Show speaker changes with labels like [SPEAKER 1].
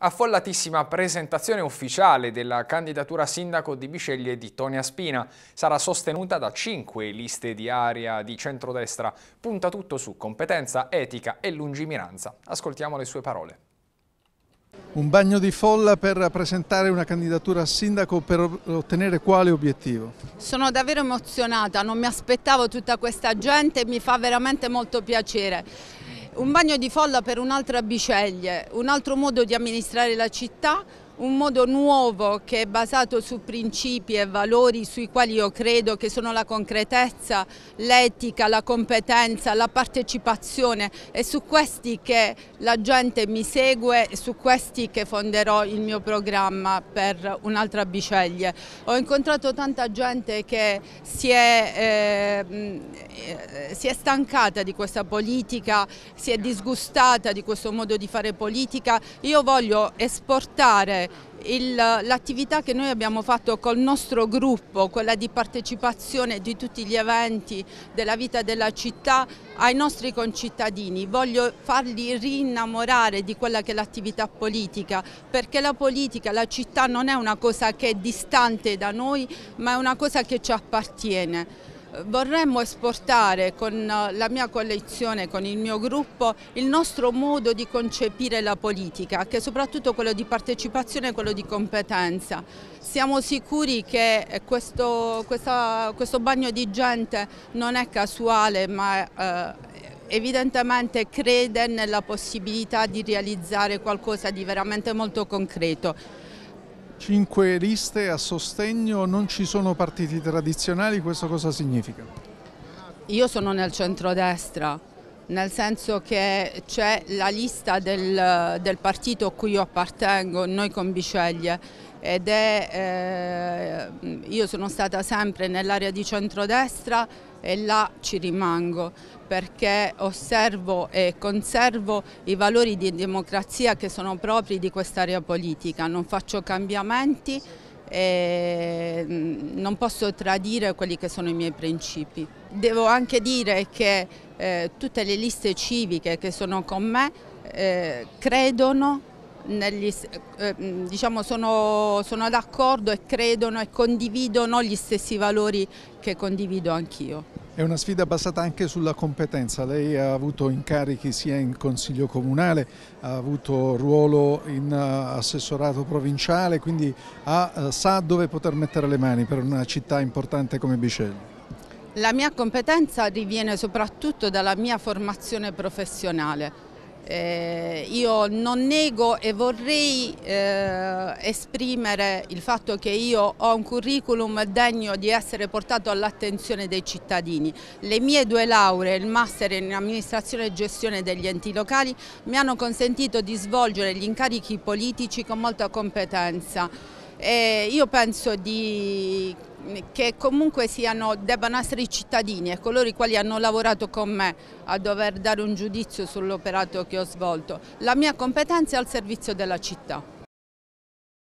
[SPEAKER 1] Affollatissima presentazione ufficiale della candidatura sindaco di Bisceglie di Tonia Spina. Sarà sostenuta da cinque liste di area di centrodestra. Punta tutto su competenza, etica e lungimiranza. Ascoltiamo le sue parole.
[SPEAKER 2] Un bagno di folla per presentare una candidatura a sindaco per ottenere quale obiettivo?
[SPEAKER 3] Sono davvero emozionata, non mi aspettavo tutta questa gente e mi fa veramente molto piacere. Un bagno di folla per un'altra Biceglie, un altro modo di amministrare la città, un modo nuovo che è basato su principi e valori sui quali io credo che sono la concretezza, l'etica, la competenza, la partecipazione e su questi che la gente mi segue e su questi che fonderò il mio programma per un'altra Biceglie. Ho incontrato tanta gente che si è, eh, si è stancata di questa politica, si è disgustata di questo modo di fare politica. Io voglio esportare l'attività che noi abbiamo fatto col nostro gruppo, quella di partecipazione di tutti gli eventi della vita della città ai nostri concittadini, voglio farli rinnamorare di quella che è l'attività politica, perché la politica, la città non è una cosa che è distante da noi, ma è una cosa che ci appartiene vorremmo esportare con eh, la mia collezione, con il mio gruppo, il nostro modo di concepire la politica, che è soprattutto quello di partecipazione e quello di competenza. Siamo sicuri che questo, questa, questo bagno di gente non è casuale, ma eh, evidentemente crede nella possibilità di realizzare qualcosa di veramente molto concreto.
[SPEAKER 2] Cinque liste a sostegno, non ci sono partiti tradizionali, questo cosa significa?
[SPEAKER 3] Io sono nel centrodestra, nel senso che c'è la lista del, del, partito a cui io appartengo, noi con Biceglie, ed è, eh, io sono stata sempre nell'area di centrodestra e là ci rimango perché osservo e conservo i valori di democrazia che sono propri di quest'area politica, non faccio cambiamenti e mm, non posso tradire quelli che sono i miei principi. Devo anche dire che eh, tutte le liste civiche che sono con me eh, credono negli, eh, diciamo sono, sono d'accordo e credono e condividono gli stessi valori che condivido anch'io.
[SPEAKER 2] È una sfida basata anche sulla competenza, lei ha avuto incarichi sia in consiglio comunale, ha avuto ruolo in uh, assessorato provinciale, quindi ha, sa dove poter mettere le mani per una città importante come Biceglie.
[SPEAKER 3] La mia competenza riviene soprattutto dalla mia formazione professionale eh, io non nego e vorrei eh, esprimere il fatto che io ho un curriculum degno di essere portato all'attenzione dei cittadini. Le mie due lauree, il master in amministrazione e gestione degli enti locali, mi hanno consentito di svolgere gli incarichi politici con molta competenza. E io penso di che comunque siano, debbano essere i cittadini e coloro i quali hanno lavorato con me a dover dare un giudizio sull'operato che ho svolto. La mia competenza è al servizio della città.